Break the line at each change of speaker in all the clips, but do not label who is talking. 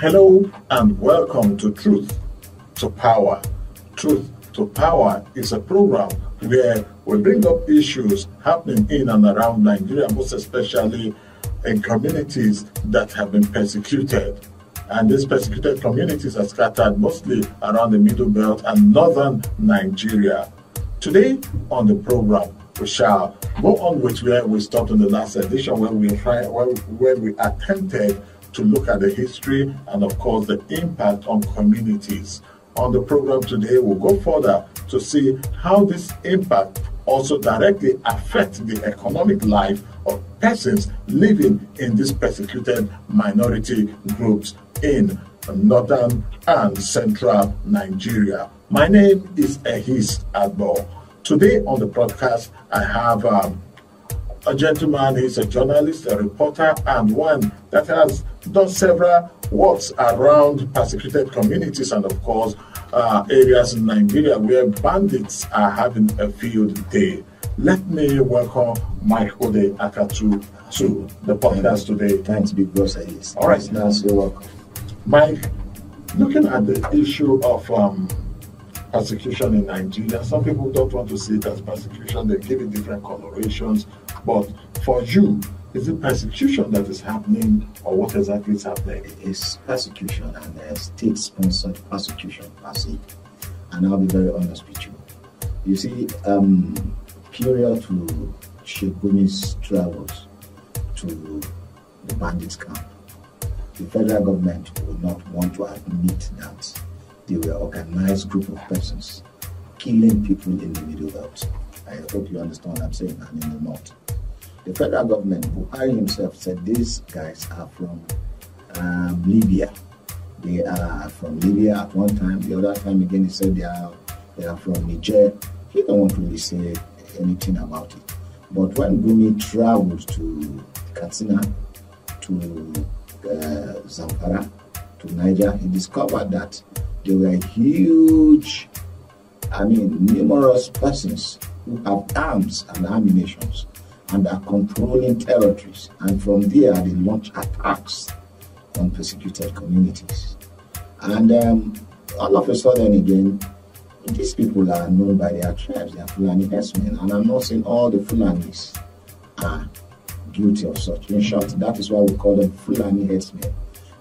Hello and welcome to Truth to Power. Truth to Power is a program where we bring up issues happening in and around Nigeria, most especially in communities that have been persecuted. And these persecuted communities are scattered mostly around the Middle Belt and northern Nigeria. Today on the program, we shall go on with where we stopped in the last edition, where we try, where, where we attempted to look at the history and, of course, the impact on communities. On the program today, we'll go further to see how this impact also directly affects the economic life of persons living in these persecuted minority groups in northern and central Nigeria. My name is Ehis Agbon. Today on the broadcast, I have um, a gentleman, he's a journalist, a reporter, and one that has done several works around persecuted communities and, of course, uh, areas in Nigeria where bandits are having a field day. Let me welcome Mike Odeh Akatu to the podcast today.
Thanks, Big Boss.
All right.
Now, you're welcome.
Mike, looking at the issue of um, persecution in Nigeria, some people don't want to see it as persecution, they give it different colorations. But for you, is it persecution that is happening, or what exactly is happening?
It's persecution and uh, state sponsored persecution per se. And I'll be very honest with you. You see, um, prior to Sheikh travels to the bandits camp, the federal government would not want to admit that they were organized group of persons killing people in the middle belt. I hope you understand what I'm saying, and in the north. The federal government, Buhari himself said these guys are from um, Libya. They are from Libya at one time. The other time again, he said they are they are from Niger. He don't want to really say anything about it. But when Gumi traveled to Katsina, to uh, Zamfara, to Niger, he discovered that there were huge, I mean, numerous persons who have arms and ammunitions and are controlling territories. And from there, they launch attacks on persecuted communities. And um, all of a sudden, again, these people are known by their tribes, they are Fulani herdsmen. And I'm not saying all the Fulanis are guilty of such. In short, that is why we call them Fulani herdsmen.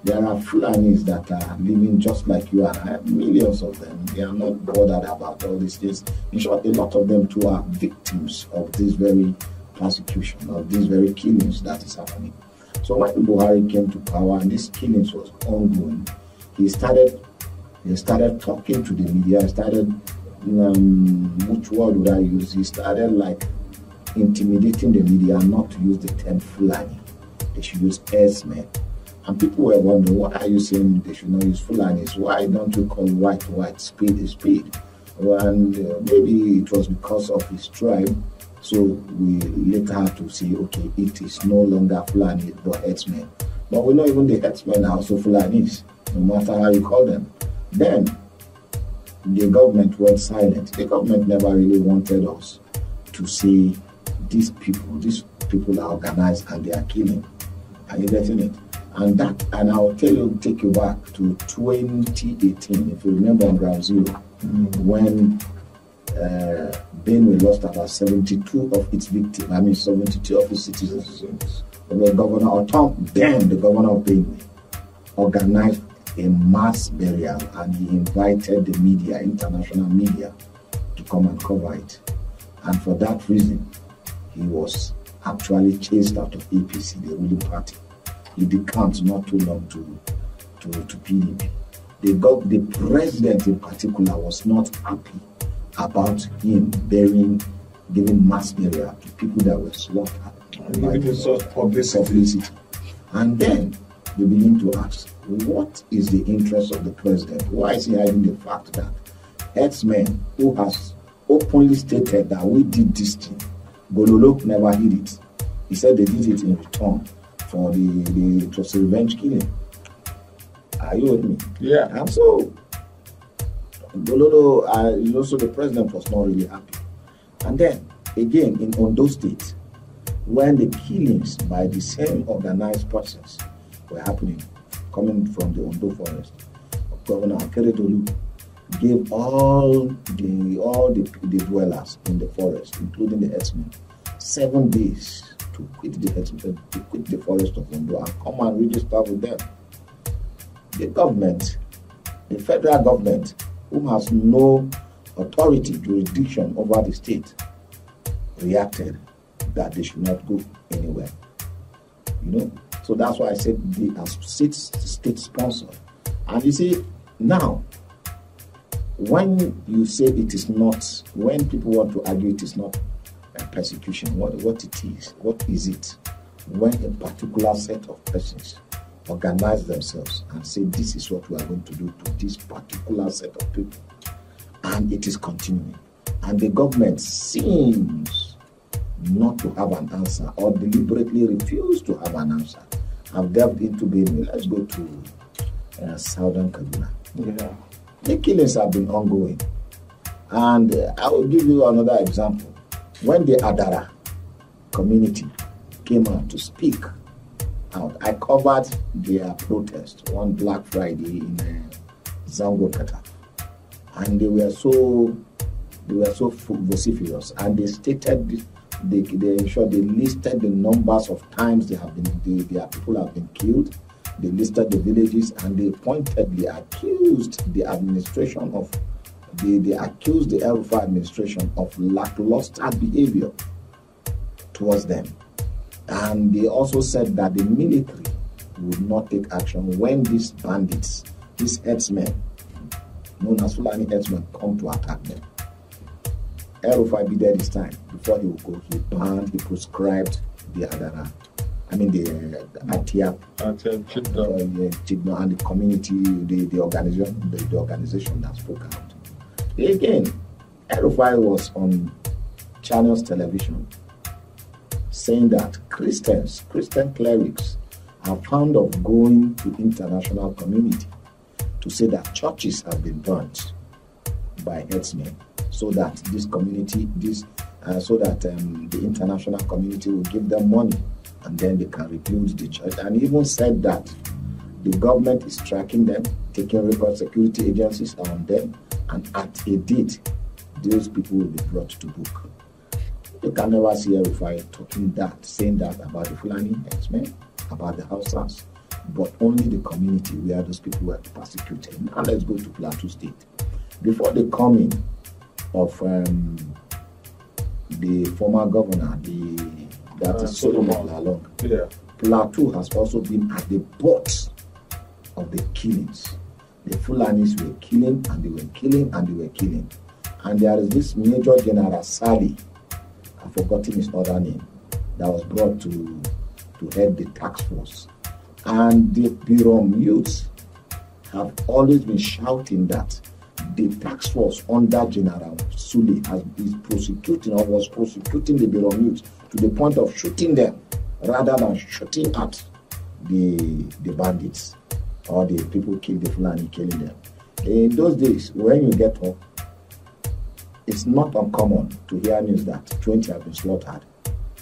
There are Fulanis that are living just like you I, millions of them. They are not bothered about all these things. In short, a lot of them too are victims of this very persecution, of these very killings that is happening. So when Buhari came to power and this killings was ongoing, he started he started talking to the media, started um, which word would I use? He started like intimidating the media not to use the term Fulani. They should use herdsmen. And people were wondering, why are you saying they should not use Fulanis? Why don't you call white white, speed is speed? And uh, maybe it was because of his tribe. So we later had to say, okay, it is no longer Fulani but herdsmen. But we know even the herdsmen are also Fulanis, no matter how you call them. Then the government went silent. The government never really wanted us to see these people, these people are organized and they are killing. Are you getting it? And that, and I'll tell you, take you back to 2018, if you remember on ground zero, mm. when uh, Benue lost about 72 of its victims, I mean 72 of its citizens. The governor Ortom, then the governor of Benue, organized a mass burial and he invited the media, international media, to come and cover it. And for that reason, he was actually chased out of APC, the ruling party. He decamped not too long to, to, to PDP. The, the president in particular was not happy about him bearing, giving mass media to people that were slaughtered.
Such publicity.
publicity. And then you begin to ask, what is the interest of the president? Why is he hiding the fact that herdsmen who has openly stated that we did this thing, Gololo never did it. He said they did it in return for the, the it was revenge killing. Are you with me?
Yeah.
And so Gololo, uh, you know, so the president was not really happy. And then again in Ondo State, when the killings by the same organized persons were happening, coming from the Ondo forest. Governor Akeredolu gave all the all the, the dwellers in the forest, including the herdsmen, seven days to quit the herdsmen, to quit the forest of Ondo and come and register with them. The government, the federal government, who has no authority, jurisdiction over the state, reacted that they should not go anywhere. You know, so that's why I said they are state, state sponsored. And you see, now when you say it is not, when people want to argue it is not a persecution, what, what it is, what is it? When a particular set of persons organize themselves and say, This is what we are going to do to this particular set of people, and it is continuing, and the government seems not to have an answer or deliberately refuse to have an answer. I've delved into Benue. Let's go to uh, Southern Kaduna.
Yeah.
The killings have been ongoing. And uh, I will give you another example. When the Adara community came out to speak out, I covered their protest on Black Friday in uh, Zango. And they were so they were so vociferous and they stated they, they ensured they listed the numbers of times they have been they, their people have been killed they listed the villages and they pointedly accused the administration of they, they accused the Alpha administration of lackluster behavior towards them. And they also said that the military would not take action when these bandits, these headsmen, known as Fulani headsmen, come to attack them. El be there this time. Before he would go, he banned, he prescribed the Adara I mean the uh, ATIAP, uh, and the community, the, the organization, the, the organization that spoke out. Again, El-Rufai was on Channels Television saying that Christians, Christian clerics, are fond of going to international community to say that churches have been burnt by herdsmen, so that this community, this, uh, so that um, the international community will give them money and then they can rebuild the church. And even said that the government is tracking them, taking record security agencies on them, and at a date, those people will be brought to book. You can never see El-Rufai talking that, saying that about the Fulani herdsmen, about the houses, but only the community where those people were persecuted. Now let's go to Plateau State. Before the coming of um, the former governor, the that uh, is Solomon Lalong.
Yeah.
Plateau has also been at the butt of the killings. The Fulanis were killing and they were killing and they were killing. And there is this Major General Sally, I've forgotten his other name, that was brought to, to head the task force. And the Birom youths have always been shouting that the task force under General Sule has is prosecuting or was prosecuting the Birom youths to the point of shooting them rather than shooting at the the bandits or the people kill the Fulani killing them. In those days, when you get up, it's not uncommon to hear news that 20 have been slaughtered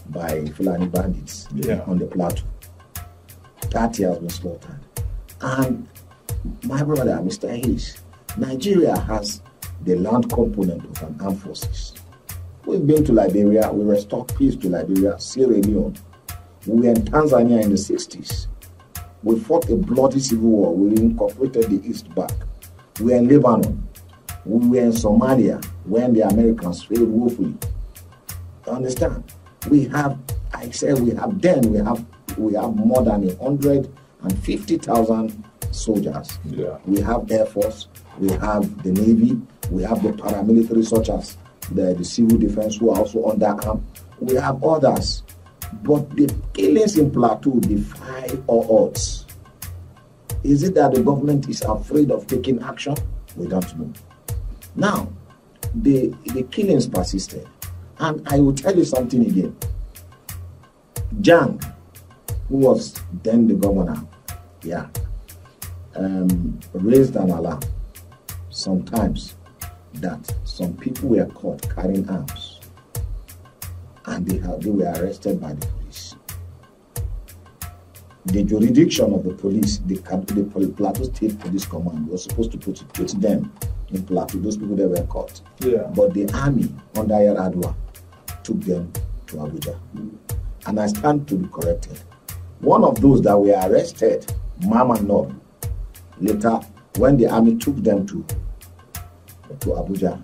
by Fulani bandits
yeah.
on the plateau. 30 has been slaughtered. And my brother, Mr. Hayes, Nigeria has the land component of an armed forces. We've been to Liberia, we restored peace to Liberia, Sierra Leone. We were in Tanzania in the 60s. We fought a bloody civil war. We incorporated the East back. We were in Lebanon. We were in Somalia when the Americans failed woefully. You understand? We have, I said, we have then, we have we have more than 150,000 soldiers.
Yeah.
We have Air Force, we have the Navy, we have the paramilitary such as the, the civil defense who are also under arm. We have others. But the killings in Plateau defy all odds. Is it that the government is afraid of taking action? We don't know. Now, the, the killings persisted. And I will tell you something again. Jang, who was then the governor, yeah, um, raised an alarm sometimes that some people were caught carrying arms and they, they were arrested by the police. the jurisdiction of the police, the, the Plateau State Police Command, was supposed to put, put them in Plateau, those people that were caught.
Yeah.
But the army under Yar'Adua took them to Abuja. And I stand to be corrected. One of those that were arrested, Mamman Nur, later, when the army took them to, to Abuja,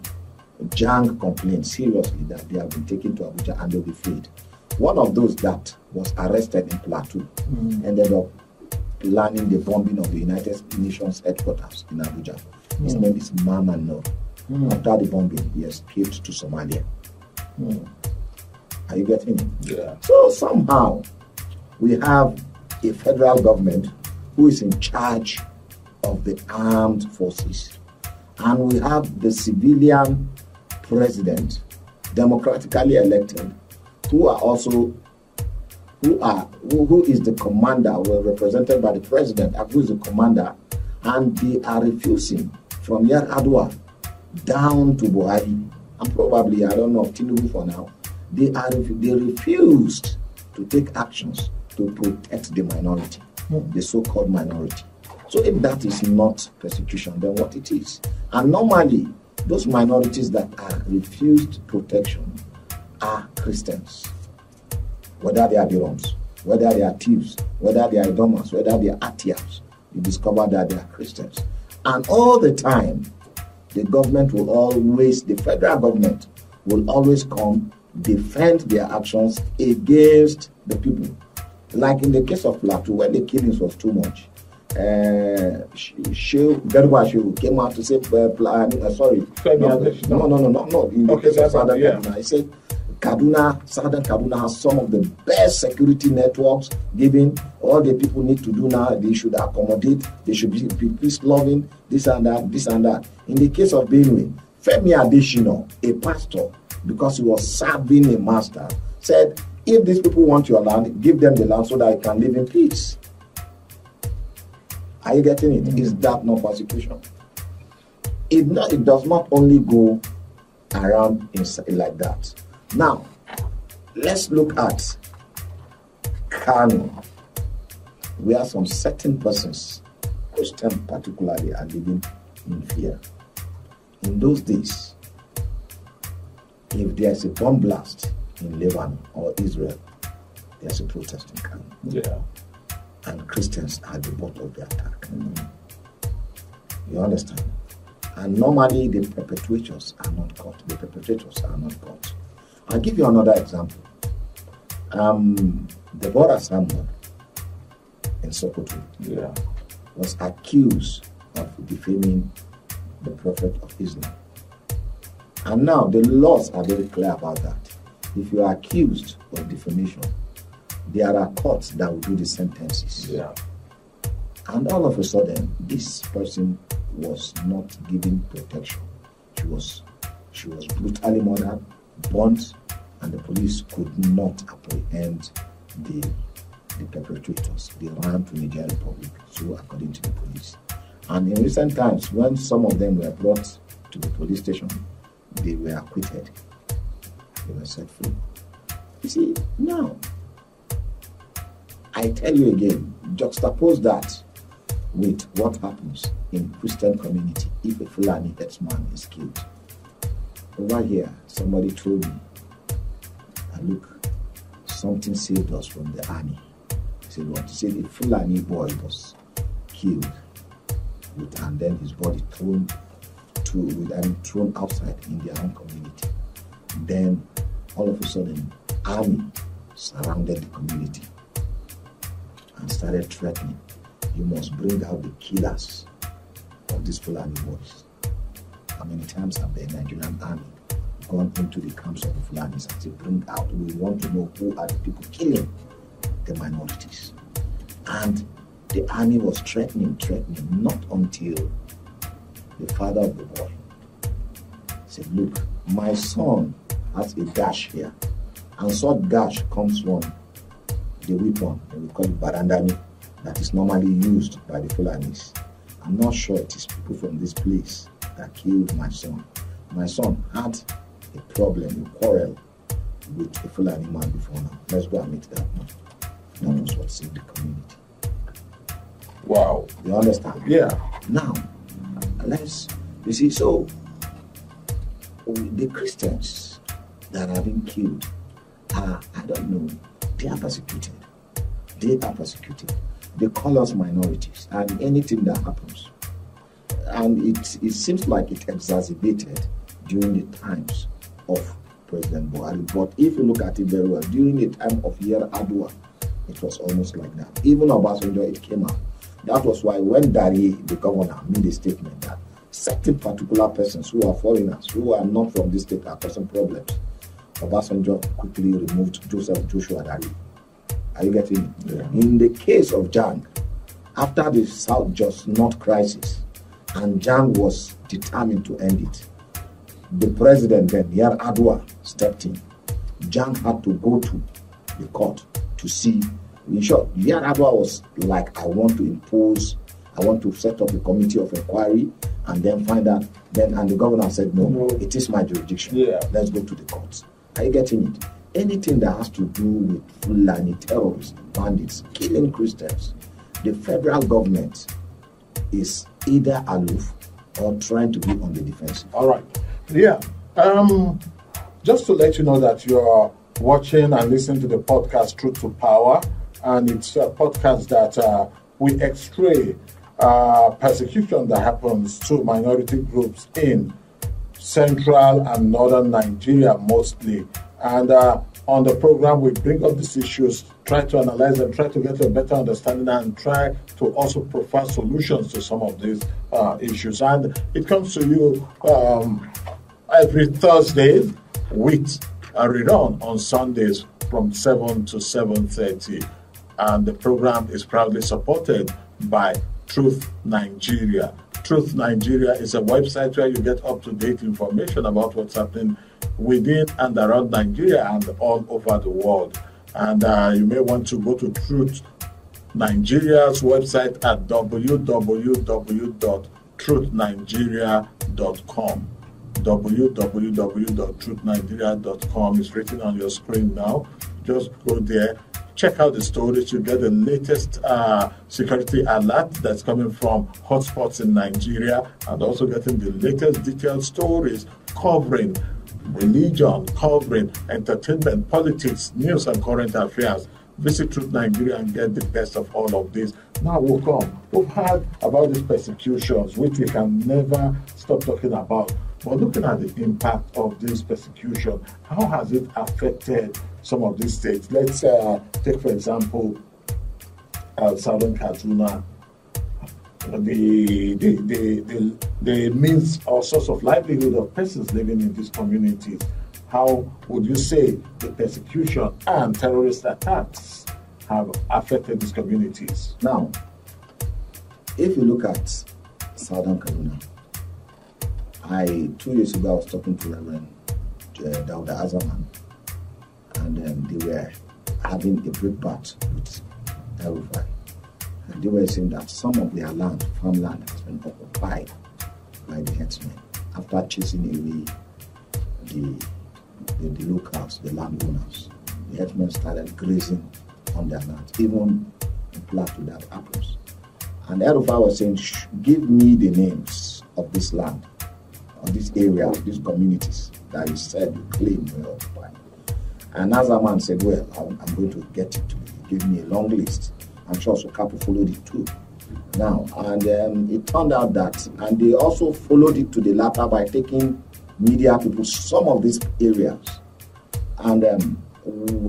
Jang complained seriously that they have been taken to Abuja and they'll be freed. One of those that was arrested in Plateau
Mm.
ended up planning the bombing of the United Nations headquarters in Abuja. His name is Mamman Nur.
Mm.
After the bombing, he escaped to Somalia.
Mm.
Are you getting me?
Yeah.
So somehow we have a federal government who is in charge of the armed forces, and we have the civilian president, democratically elected, who are also who are who, who is the commander, were represented by the president, who is the commander, and they are refusing from Yar Adwa down to Buhari, and probably I don't know Tinubu for now. They are they refused to take actions to protect the minority, the so-called minority. So if that is not persecution, then what it is? And normally, those minorities that are refused protection are Christians whether they are the whether they are thieves, whether they are Idomas, whether they are Atias, you discover that they are Christians. And all the time, the government will always, the federal government will always come defend their actions against the people. Like in the case of Plateau, when the killings was too much, uh, Shehu Garba Shehu came out to say, uh, Pla- uh, sorry, no, no, no, no, no, in the
Okay,
case of Southern
yeah.
He said Kaduna, Southern Kaduna has some of the best security networks, given all the people need to do now, they should accommodate, they should be, be peace loving, this and that, this and that. In the case of Benue, Femi Adesina, a pastor, because he was serving a master, said, if these people want your land, give them the land so that I can live in peace. Are you getting it? Is that not persecution? It, not, it does not only go around inside like that. Now, let's look at Kano, where some certain persons, Christian particularly, are living in fear. In those days, if there's a bomb blast in Lebanon or Israel, there's a protest in Kano
Yeah.
and Christians are the butt of the attack. Mm-hmm. You understand? And normally the perpetrators are not caught. The perpetrators are not caught. I'll give you another example. Um, Deborah Samuel in Sokoto
Yeah.
was accused of defaming the Prophet of Islam. And now the laws are very clear about that. If you are accused of defamation, there are courts that will do the sentences.
Yeah.
And all of a sudden, this person was not given protection. She was she was brutally murdered, burnt, and the police could not apprehend the the perpetrators. They ran to Niger Republic, so according to the police. And in recent times, when some of them were brought to the police station, they were acquitted. They were set free. You see, now I tell you again, juxtapose that with what happens in Christian community if a Fulani headsman is killed. Over here, somebody told me, "Ah, look, something saved us from the army. He said, what? He said a Fulani boy was killed with, and then his body thrown to, with, and thrown outside in their own community. Then, all of a sudden, army surrounded the community and started threatening, you must bring out the killers of these Fulani boys. How many times have the Nigerian army gone into the camps of the Fulanis and bring out, we want to know who are the people killing the minorities. And the army was threatening, threatening, not until the father of the boy said, look, my son has a dash here. And such dash comes from the weapon, we call it barandami, that is normally used by the Fulanis. I'm not sure it is people from this place that killed my son. My son had a problem, a quarrel with a Fulani man before now. Let's go and meet that man. That was what saved the community.
Wow.
You understand?
Yeah.
Now, let's, you see, so the Christians that have been killed are, I don't know, they are persecuted. They are persecuted. They call us minorities, and anything that happens, and it, it seems like it exacerbated during the times of President Buhari. But if you look at it very well, during the time of Yer Adua, it was almost like that. Even Obasanjo, it came out. That was why when Dari, the governor, made a statement that certain particular persons who are foreigners, who are not from this state, are causing problems, Obasanjo quickly removed Joseph Joshua Dari. Are you getting it?
Yeah.
In the case of Jang, after the South Just North crisis, and Jang was determined to end it, the president then, Yar'Adua, stepped in. Jang had to go to the court to see. In short, Yar'Adua was like, I want to impose, I want to set up a committee of inquiry and then find out. Then, and the governor said, No,
No.
it is my jurisdiction.
Yeah.
Let's go to the courts. Are you getting it? Anything that has to do with Fulani terrorists, bandits, killing Christians, the federal government is either aloof or trying to be on the defensive.
All right. Yeah. Um, just to let you know that you're watching and listening to the podcast Truth to Power, and it's a podcast that uh, we x-ray uh, persecution that happens to minority groups in central and northern Nigeria mostly. And uh, on the program, we bring up these issues, try to analyze them, try to get a better understanding, and try to also provide solutions to some of these uh, issues. And it comes to you um, every Thursday with a rerun on Sundays from 7 to 7.30. And the program is proudly supported by Truth Nigeria. Truth Nigeria is a website where you get up to date information about what's happening within and around Nigeria and all over the world. And uh, you may want to go to Truth Nigeria's website at www.truthnigeria.com. www.truthnigeria.com is written on your screen now. Just go there, check out the stories. You get the latest uh, security alert that's coming from hotspots in Nigeria, and also getting the latest detailed stories covering religion, covering entertainment, politics, news, and current affairs. Visit Truth Nigeria and get the best of all of this. Now we'll come. We've heard about these persecutions, which we can never stop talking about. But looking at the impact of this persecution, how has it affected some of these states? Let's uh, take, for example, uh, Southern Kaduna, the, the, the, the, means or source of livelihood of persons living in these communities. How would you say the persecution and terrorist attacks have affected these communities?
Now, if you look at Southern Kaduna, I two years ago I was talking to Reverend uh, Dawda Azaman, and um, they were having a breakfast with El-Rufai. And they were saying that some of their land, farmland, has been occupied by the headsmen after chasing away the, the, the locals, the landowners. The headsmen started grazing on their land, even in Plateau that happens. And El-Rufai was saying, give me the names of this land, of this area, of these communities that you said you claim were occupied. And Azaman said, well, I'm, I'm going to get it to you. He gave me a long list. I'm sure SOKAPU followed it too. Now, and um, it turned out that, and they also followed it to the latter by taking media people some of these areas. And um,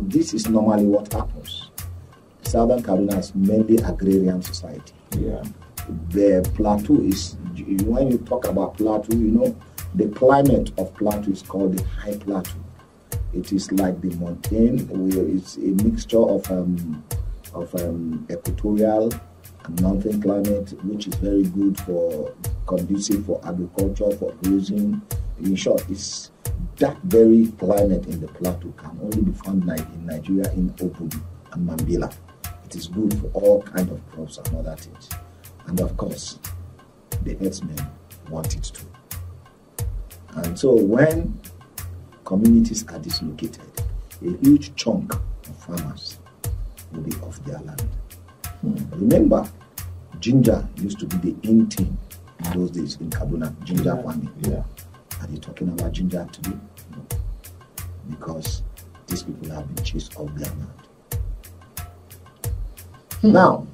this is normally what happens. Southern Kaduna is mainly agrarian society.
Yeah.
The plateau is, when you talk about plateau, you know, the climate of plateau is called the high plateau. It is like the mountain, where it's a mixture of um, of um, equatorial mountain climate, which is very good for conducive for agriculture, for grazing. In short, it's that very climate in the plateau can only be found in Nigeria in Obudu and Mambila. It is good for all kind of crops and other things. And of course, the herdsmen want it too. And so when communities are dislocated, a huge chunk of farmers off their land. Remember, ginger used to be the in thing in those days in Kaduna, ginger
Yeah.
farming.
Yeah.
Are they talking about ginger today? No. Because these people have been chased off their land. Hmm. Now,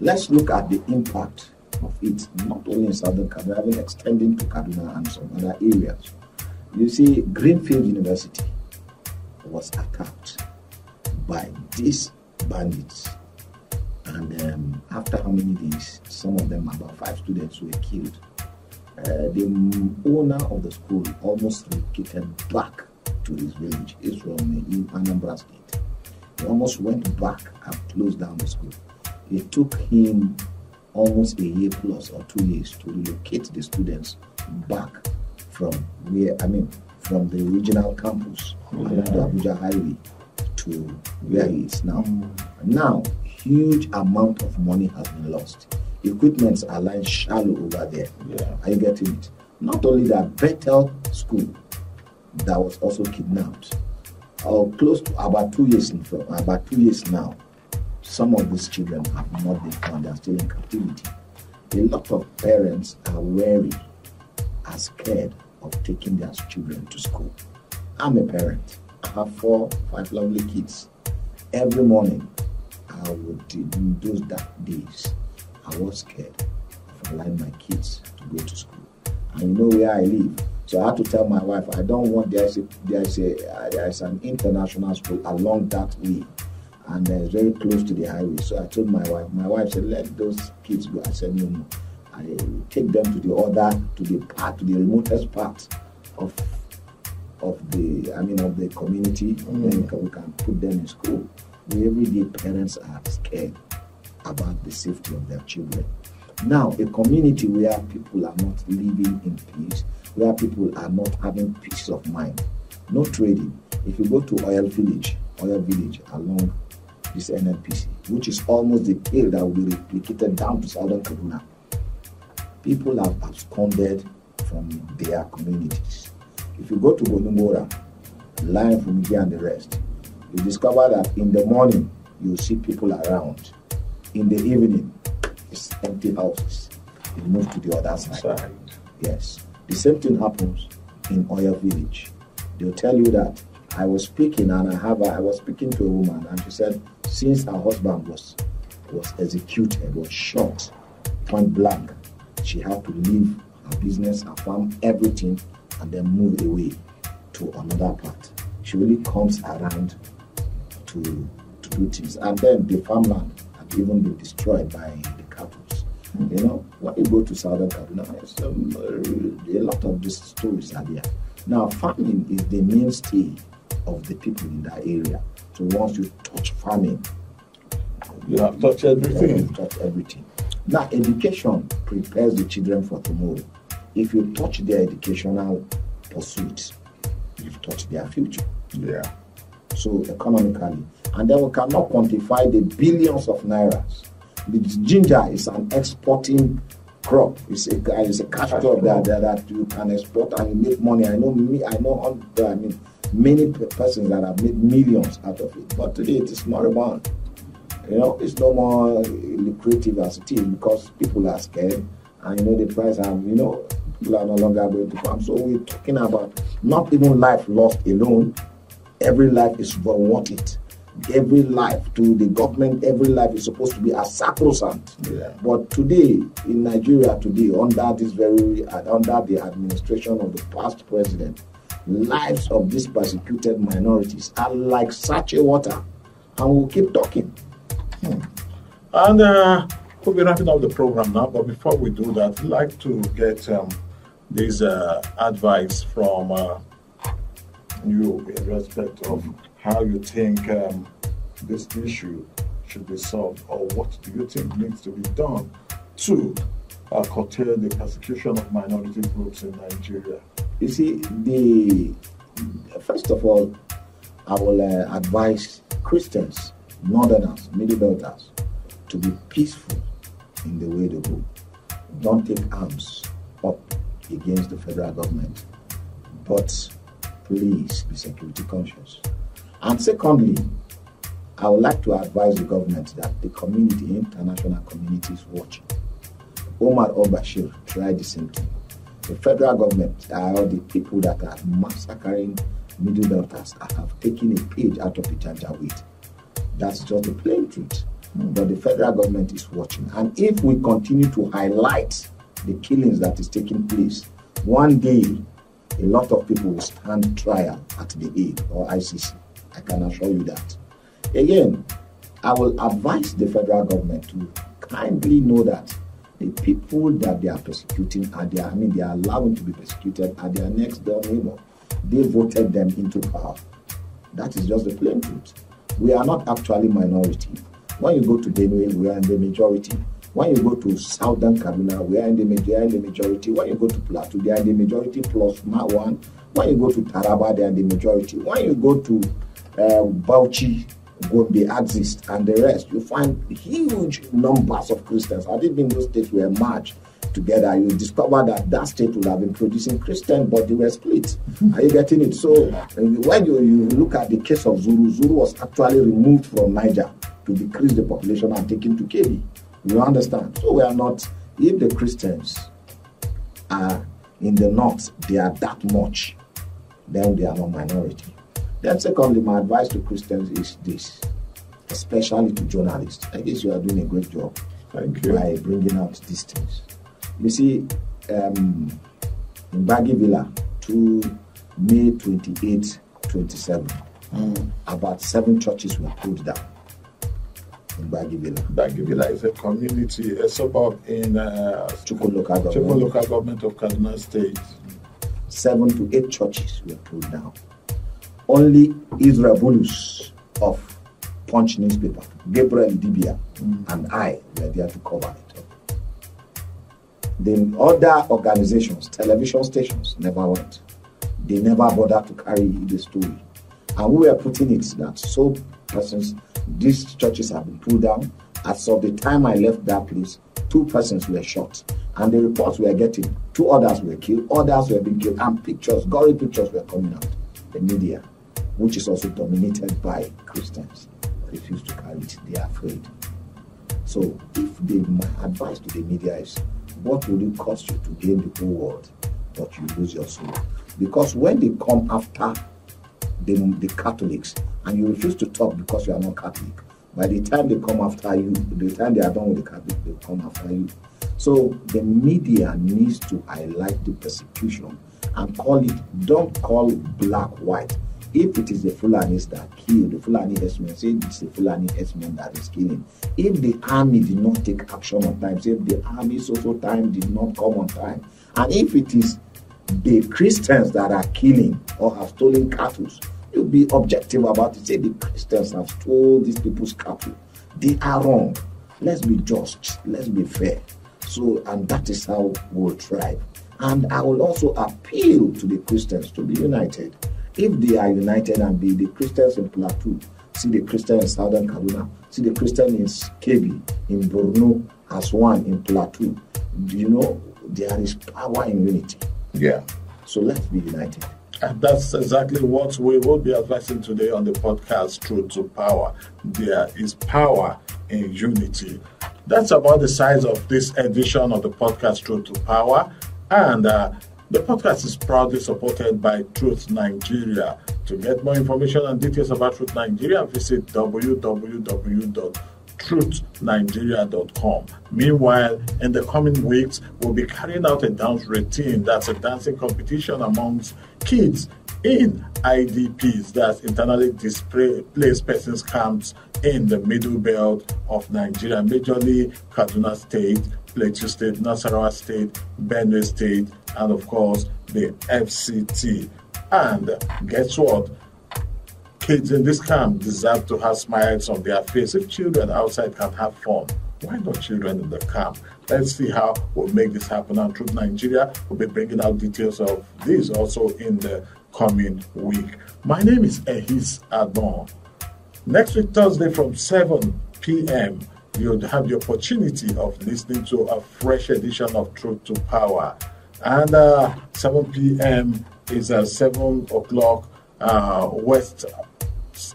let's look at the impact of it, not only in southern Kaduna, even extending to Kaduna and some other areas. You see, Greenfield University was attacked by these bandits. And um, after how many days, some of them, about five students, were killed. Uh, the owner of the school almost relocated back to his village. He's from in Anambra State. He almost went back and closed down the school. It took him almost a year plus or two years to relocate the students back from where I mean from the original campus the Abuja Highway to where he is now. Now, huge amount of money has been lost. Equipments are lying shallow over there.
Yeah.
Are you getting it? Not only that, Bethel School that was also kidnapped. Or close to about two years in about two years now. Some of these children have not been found, they are still in captivity. A lot of parents are wary, are scared of taking their children to school. I'm a parent. I have four, five lovely kids. Every morning, I would, in those dark days, I was scared of allowing my kids to go to school. And you know where I live. So I had to tell my wife, I don't want there's a there's a uh, there's an international school along that way, and uh, it's very close to the highway. So I told my wife. My wife said, let those kids go. I said, no, no. I take them to the other to the part to the remotest part of of the I mean of the community. And then mm. we can, put them in school. The everyday parents are scared about the safety of their children. Now, a community where people are not living in peace, where people are not having peace of mind, no trading. If you go to Oil Village, Oil Village along this NNPC, which is almost the tail that will be replicated down to southern Kaduna, people have absconded from their communities. If you go to Bonumbora, Lion from here and the rest, you discover that in the morning you see people around. In the evening, it's empty houses. You move to the other side.
Side.
Yes. The same thing happens in Oya Village. They'll tell you that I was speaking and I have a, I was speaking to a woman and she said since her husband was was executed, was shot point blank, she had to leave her business, her farm, everything, and then move away to another part. She really comes around to to do things. And then the farmland had even been destroyed by the cattle. You know, when you go to southern Kaduna, um, uh, a lot of these stories are there. Now, farming is the mainstay of the people in that area. So once you touch farming,
You have touched
you
everything.
touch everything. Now, education prepares the children for tomorrow. If you touch their educational pursuits, you've touched their future.
Yeah.
so economically. And then we cannot quantify the billions of nairas. The ginger is an exporting crop. It's a it's a cash crop that, that, that you can export and you make money. I know me. I know. I mean, many persons that have made millions out of it. But today it is moribund. You know, it's no more lucrative as it is because people are scared, and you know the price. And you know, people are no longer going to farm. So we're talking about not even life lost alone, every life is worth it. Every life to the government, every life is supposed to be a sacrosanct.
Yeah.
But today, in Nigeria, today, under this very uh, under the administration of the past president, lives of these persecuted minorities are like such a water, and we'll keep talking.
And uh, we'll be wrapping up the program now, but before we do that, I'd like to get um, this uh, advice from uh, you in respect of how you think um, this issue should be solved, or what do you think needs to be done to uh, curtail the persecution of minority groups in Nigeria.
You see, the first of all, I will uh, advise Christians, Northerners, Middle Belters, to be peaceful in the way they go. Don't take arms against the federal government, but please be security conscious. And secondly, I would like to advise the government that the community, international community, is watching. Omar al-Bashir tried the same thing. The federal government are the people that are massacring middle belters have taken a page out of the Janjaweed. That's just the plain truth. But the federal government is watching. And if we continue to highlight the killings that is taking place, one day a lot of people will stand trial at the Hague or ICC. I can assure you that. Again, I will advise the federal government to kindly know that the people that they are persecuting are their, I mean, they are allowing to be persecuted are their next door neighbor. They voted them into power. That is just the plain truth. We are not actually minority. When you go to Benue, we are in the majority. When you go to Southern Kaduna, we are in the, major, the majority. When you go to Plateau, they are the majority plus one. When you go to Taraba, they are the majority. When you go to uh, Bauchi, Gombe, Axis, and the rest, you find huge numbers of Christians. I think in those states were merged together, you discover that that state would have been producing Christian, but they were split. Are you getting it? So when you, you look at the case of Zulu, Zulu was actually removed from Niger to decrease the population and taken to Kebbi. You understand? So we are not, if the Christians are in the north, they are that much, then they are not minority. Then secondly, my advice to Christians is this, especially to journalists. I guess you are doing a great job
Thank you.
by bringing out these things. You see, um, in Baggy Villa to May 28, 27, about seven churches were pulled down Villa.
Dagivila is a community, a suburb in uh,
local government.
local government of Kaduna State.
Seven to eight churches were pulled down. Only Israel Bulus of Punch newspaper, Gabriel Dibia, and I were there to cover it up. The other organizations, television stations, never went. They never bothered to carry the story. And we were putting it that so persons, these churches have been pulled down. As of the time I left that place, two persons were shot. And the reports we were getting, two others were killed, others were being killed, and pictures, gory pictures were coming out. The media, which is also dominated by Christians, refuse to carry it. They are afraid. So, if the, my advice to the media is, what will it cost you to gain the whole world, but you lose your soul? Because when they come after the, the Catholics and you refuse to talk because you are not Catholic, by the time they come after you, by the time they are done with the Catholic, they come after you. So the media needs to highlight the persecution and call it, don't call it black white. If it is the Fulanis that kill, the Fulani herdsmen, say it's the Fulani herdsmen that is killing. If the army did not take action on time, say if the army social time did not come on time, and if it is the Christians that are killing or have stolen cattle, you be objective about it. Say the Christians have stolen these people's cattle. They are wrong. Let's be just. Let's be fair. So, and that is how we'll thrive. And I will also appeal to the Christians to be united. If they are united and be the Christians in Plateau, see the Christian in Southern Kaduna, see the Christian in Kebbi, in Borno, as one in Plateau, Do you know, there is power in unity.
Yeah.
So let's be united.
And that's exactly what we will be advising today on the podcast, Truth to Power. There is power in unity. That's about the size of this edition of the podcast, Truth to Power. And uh, the podcast is proudly supported by Truth Nigeria. To get more information and details about Truth Nigeria, visit www.truthnigeria.com. Meanwhile, in the coming weeks, we'll be carrying out a dance routine that's a dancing competition amongst kids in IDPs, that's internally displaced persons camps in the middle belt of Nigeria, majorly Kaduna State, Plateau State, Nasarawa State, Benue State, and of course the FCT. And guess what? Kids in this camp deserve to have smiles on their face. If children outside can have fun, why not children in the camp? Let's see how we'll make this happen. And Truth Nigeria will be bringing out details of this also in the coming week. My name is Ehis Agbon. Next week, Thursday from 7 p.m., you'll have the opportunity of listening to a fresh edition of Truth to Power. And uh, 7 p.m. is uh, 7 o'clock uh, West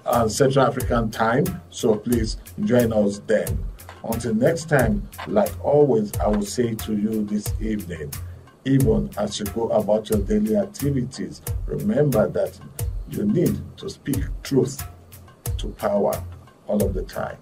uh, Central African time. So please join us then. Until next time, like always, I will say to you this evening, even as you go about your daily activities, remember that you need to speak truth to power all of the time.